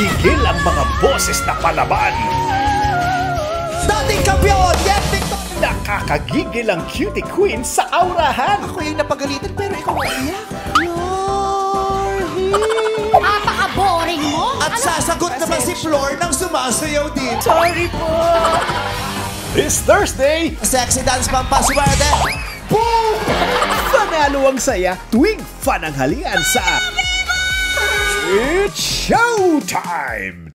Gigil ang mga boses na palaban. Dating kampiyon, Yen Victor! Nakakagigil ang cutie queen sa aurahan. Ako yung napagalitan pero ikaw ang iyak. Napaka-boring mo! At sasagot naman si Flor nang sumasayaw din. Sorry po. This Thursday, Sexy dance pampaswerte. boom! Panalo ang saya tuwing fananghalian sa It's Showtime!